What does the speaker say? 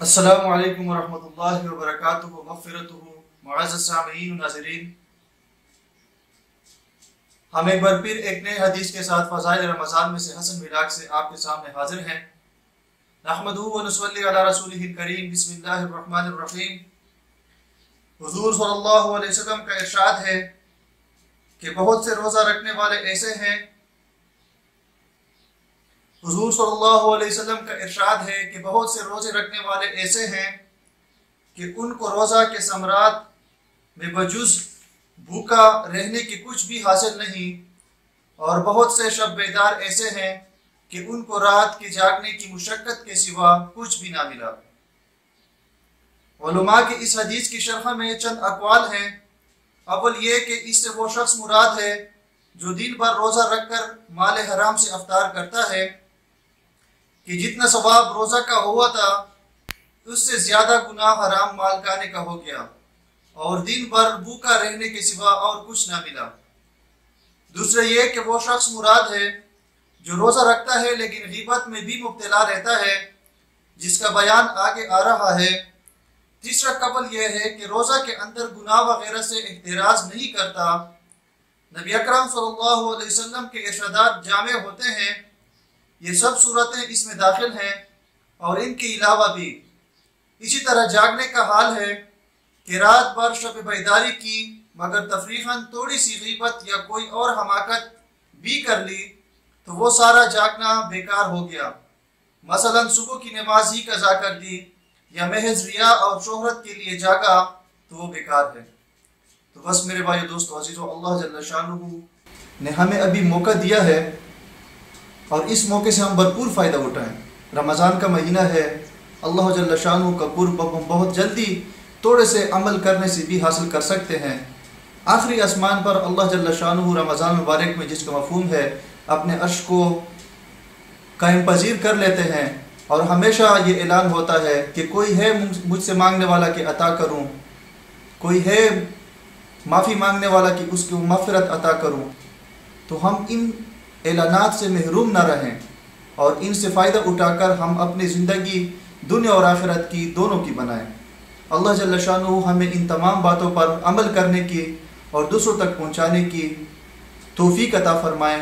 अस्सलाम वालेकुम वरहमतुल्लाहि वबरकातुहु मग़फ़िरतुहु मुअज़्ज़ज़ सामीईन नाज़रीन हम एक बार फिर एक नए हदीस के साथ फ़ज़ाइल रमज़ान में से हसन मिलाक से आपके सामने हाजिर हैं हुजूर सल्लल्लाहु अलैहि वसल्लम का इरशाद है ऐसे हैं हुजूर का इरशाद है कि बहुत से रोज़े रखने वाले ऐसे हैं कि उनको रोज़ा के समरात में बजुज भूखा रहने की कुछ भी हासिल नहीं और बहुत से शब बेदार ऐसे हैं कि उनको रात के जागने की मुशक्क़त के सिवा कुछ भी ना मिला। उलमा की इस हदीस की शरह में चंद अकवाल हैं। अव्वल ये कि इससे वो शख्स मुराद है, जो दिन भर रोज़ा रखकर माल हराम से अफ्तार करता है। कि जितना सवाब रोज़ा का हुआ था, उससे ज़्यादा गुनाह हराम माल खाने का हो गया, और दिन भर भूखा रहने के सिवा और कुछ ना मिला। दूसरा ये कि वो शख्स मुराद है जो रोज़ा रखता है, लेकिन गिबत में भी मुब्तला रहता है, जिसका बयान आगे आ रहा है। तीसरा कबल यह है कि रोज़ा के अंदर गुनाह वगैरह से एहतराज नहीं करता। नबी अकरम सल्लल्लाहु अलैहि वसल्लम के इरशादात जामे होते हैं। ये सब सूरतें इसमें दाखिल हैं और इनके अलावा भी। इसी तरह जागने का हाल है कि रात भर शब बेदारी की, मगर तफरीहन थोड़ी सी गीबत या कोई और हमाकत भी कर ली तो वो सारा जागना बेकार हो गया। मसलन सुबह की नमाज़ ही कजा कर दी या महज रिया और शोहरत के लिए जागा तो वो बेकार है। तो बस मेरे भाई दोस्तों, अजीज़ों, अल्लाह शानुहु ने हमें अभी मौका दिया है और इस मौके से हम भरपूर फ़ायदा उठाएँ। रमज़ान का महीना है, अल्लाह शानु का कुर्ब हम बहुत जल्दी थोड़े से अमल करने से भी हासिल कर सकते हैं। आखिरी आसमान पर अल्लाह शानु रमज़ान मुबारक में जिसका मफहूम है अपने अर्श को कायम पजीर कर लेते हैं और हमेशा ये ऐलान होता है कि कोई है मुझसे मांगने वाला कि अता करूँ, कोई है माफ़ी मांगने वाला कि उसकी मफ़रत अता करूँ तो हम इन ऐलानात से महरूम ना रहें और इनसे फ़ायदा उठाकर हम अपनी ज़िंदगी, दुनिया और आखिरत की दोनों की बनाएँ। अल्लाह जल्ल शानु हमें इन तमाम बातों पर अमल करने की और दूसरों तक पहुँचाने की तोफ़ी अता फ़रमाएँ।